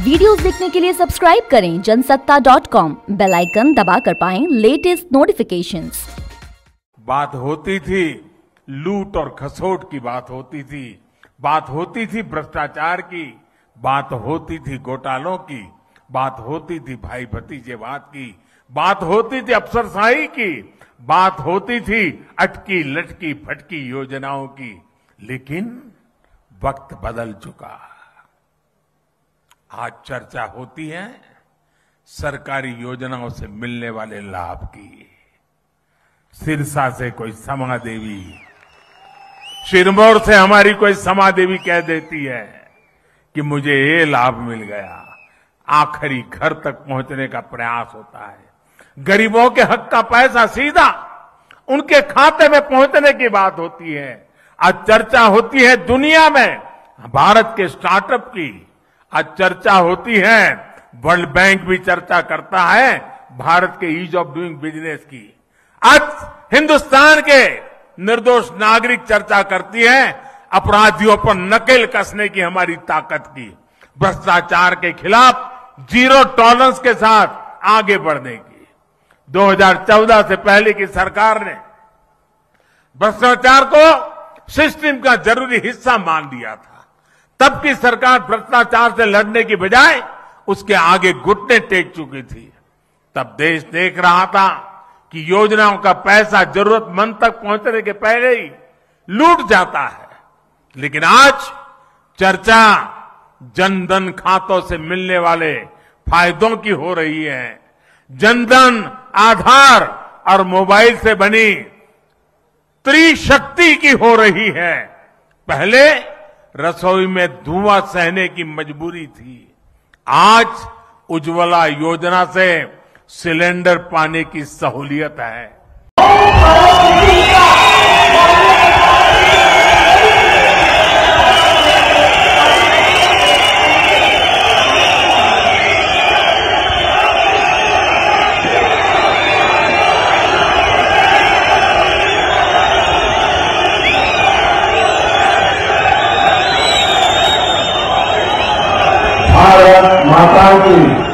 Videos देखने के लिए सब्सक्राइब करें Jansatta dot com, bell icon दबाकर पाएँ लेटेस्ट नोटिफिकेशंस। बात होती थी, लूट और खसोट की बात होती थी, बात होती थी भ्रष्टाचार की, बात होती थी घोटालों की, बात होती थी भाई भतीजेवाद की, बात होती थी अफसरशाही की, बात होती थी अटकी लटकी फटकी योजनाओं की, लेकिन वक्त बदल चुका। आज चर्चा होती है सरकारी योजनाओं से मिलने वाले लाभ की। सिरसा से कोई समा देवी सिरमौर से हमारी कोई समा देवी कह देती है कि मुझे ये लाभ मिल गया। आखिरी घर तक पहुँचने का प्रयास होता है। गरीबों के हक का पैसा सीधा उनके खाते में पहुँचने की बात होती है। आज चर्चा होती है दुनिया में, भारत के स्टार्टअप की। आज चर्चा होती है, वर्ल्ड बैंक भी चर्चा करता है, भारत के ईज ऑफ़ डूइंग बिज़नेस की। आज हिंदुस्तान के निर्दोष नागरिक चर्चा करती है, अपराधियों पर नकेल कसने की हमारी ताकत की, भ्रष्टाचार के खिलाफ ज़ीरो टॉलरेंस के साथ आगे बढ़ने की। 2014 से पहले की सरकार ने भ्रष्टाचार को सिस्टम का ज़रूरी हिस्सा मान लिया था। तब की सरकार भ्रष्टाचार से लड़ने की बजाय उसके आगे घुटने टेक चुकी थी। तब देश देख रहा था कि योजनाओं का पैसा जरूरतमंद तक पहुँचने के पहले ही लूट जाता है। लेकिन आज चर्चा जनधन खातों से मिलने वाले फायदों की हो रही है। जनधन आधार और मोबाइल से बनी त्रिशक्ति की हो रही है। पहले रसोई में धुआँ सहने की मजबूरी थी। आज उज्ज्वला योजना से सिलेंडर पाने की सहूलियत है। Paulo.